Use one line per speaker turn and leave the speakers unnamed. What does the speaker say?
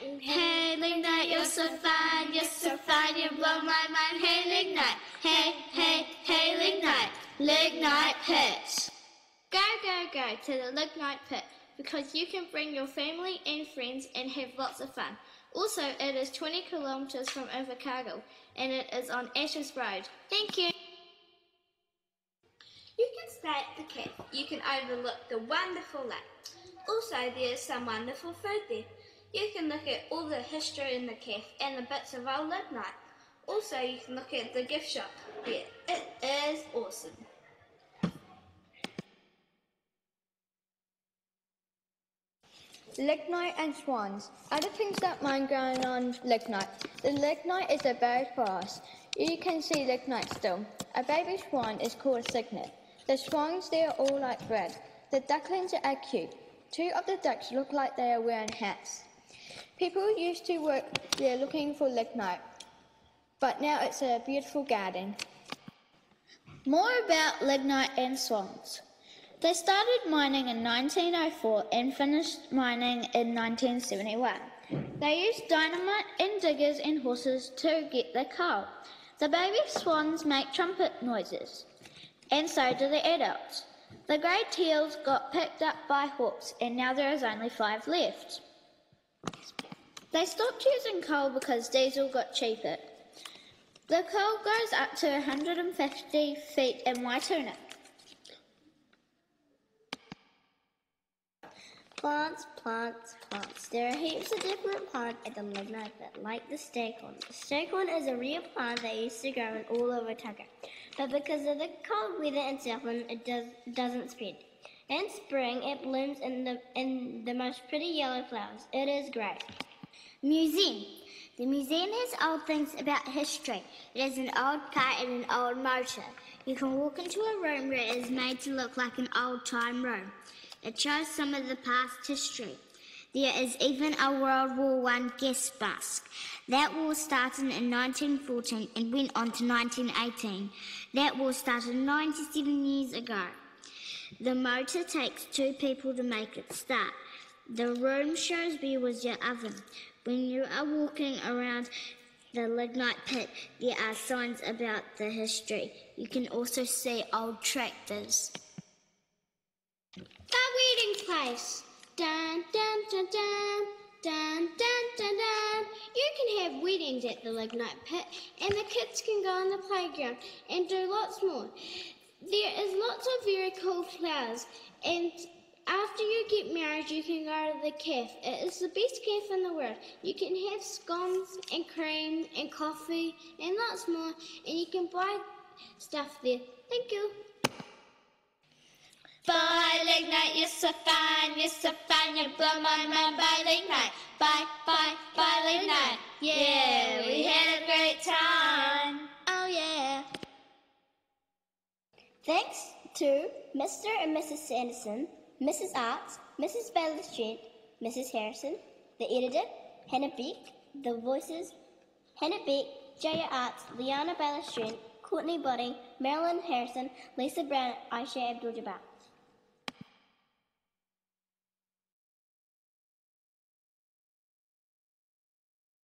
Hey, Lignite, you're so fine, you're so fine, you blow my mind. Hey, Lignite, hey, hey, hey, Lignite, Lignite Pit. Go, go, go to the Lignite Pit because you can bring your family and friends and have lots of fun. Also, it is 20 kilometres from Invercargill and it is on Ashers Road. Thank you. You can stay at the cave. You can overlook the wonderful lake. Also, there is some wonderful food there. You can look at all the history in the cave and the bits of old lignite. Also, you can look at the gift shop there. It is awesome.
Lignite and swans. Other things that mind going on lignite. The lignite is a for us. You can see lignite still. A baby swan is called a cygnet. The swans, they are all like red. The ducklings are cute. Two of the ducks look like they are wearing hats. People used to work there looking for lignite, but now it's a beautiful garden.
More about lignite and swans. They started mining in 1904 and finished mining in 1971. They used dynamite and diggers and horses to get the coal. The baby swans make trumpet noises, and so do the adults. The grey teals got picked up by hawks, and now there is only five left. They stopped using coal because diesel got cheaper. The coal goes up to 150 feet in Waituna.
Plants, plants, plants. There are heaps of different plants at the lignite that like the steakhorn. The steakhorn is a rare plant that used to grow in all over Tucker, but because of the cold weather in Southland, it does, doesn't spread. In spring, it blooms in the, in the most pretty yellow flowers. It is great.
Museum. The museum has old things about history. It has an old car and an old motor. You can walk into a room where it is made to look like an old time room. It shows some of the past history. There is even a World War One guest mask. That war started in 1914 and went on to 1918. That war started 97 years ago. The motor takes two people to make it start. The room shows where was your oven. When you are walking around the lignite pit, there are signs about the history. You can also see old tractors.
The wedding place. Dun dun dun dun. Dun dun dun dun. You can have weddings at the lignite pit, and the kids can go on the playground and do lots more. There is lots of very cool flowers, and after you get married, you can go to the cafe. It is the best cafe in the world. You can have scones and cream and coffee and lots more, and you can buy stuff there. Thank you. Bye, Lignite, you're so fine, you're so fine, you blow my mind. Bye, Lignite, bye, bye, bye, Lignite. Yeah, we had a great time. Oh, yeah.
Thanks to Mr. and Mrs. Sanderson, Mrs. Arts, Mrs. Street, Mrs. Harrison, the editor, Hannah Beck, the voices, Hannah Beck, Jaya Arts, Liana Street, Courtney Body, Marilyn Harrison, Lisa Brown, Aisha Abdul-Jabbar.